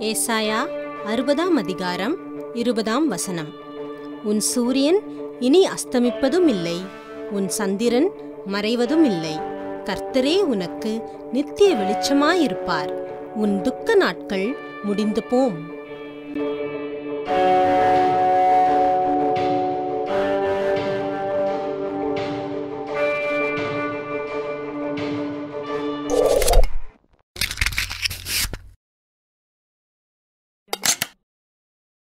ஏசாயா அறுபதாம் அதிகாரம் இருபதாம் வசனம். உன் சூரியன் இனி அஸ்தமிப்பதும் இல்லை உன் சந்திரன் மறைவதும் இல்லை கர்த்தரே உனக்கு நித்திய வெளிச்சமாயிருப்பார். உன் துக்க நாட்கள் முடிந்து போம்